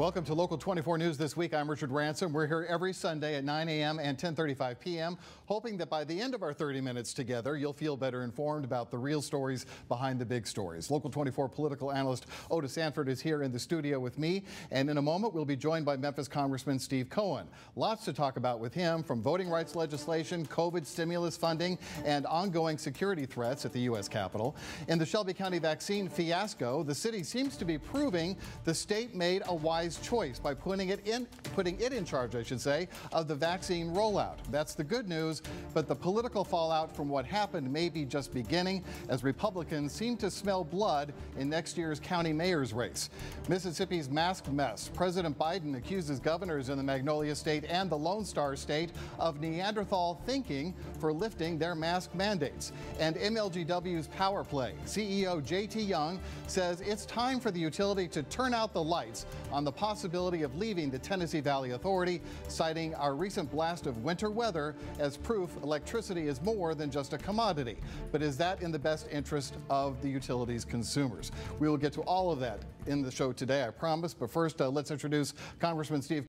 Welcome to Local 24 News this week. I'm Richard Ransom. We're here every Sunday at 9 a.m. and 10:35 p.m. hoping that by the end of our 30 minutes together, you'll feel better informed about the real stories behind the big stories. Local 24 political analyst Otis Sanford is here in the studio with me, and in a moment we'll be joined by Memphis Congressman Steve Cohen. Lots to talk about with him from voting rights legislation, COVID stimulus funding, and ongoing security threats at the U.S. Capitol. In the Shelby County vaccine fiasco, the city seems to be proving the state made a wise choice by putting it in putting it in charge, I should say, of the vaccine rollout. That's the good news, but the political fallout from what happened may be just beginning as Republicans seem to smell blood in next year's county mayor's race. Mississippi's mask mess. President Biden accuses governors in the Magnolia State and the Lone Star State of Neanderthal thinking for lifting their mask mandates. And MLGW's power play. CEO JT Young says it's time for the utility to turn out the lights on the possibility of leaving the Tennessee Valley Authority, citing our recent blast of winter weather as proof electricity is more than just a commodity. But is that in the best interest of the utilities consumers? We will get to all of that in the show today, I promise. But first, uh, let's introduce Congressman Steve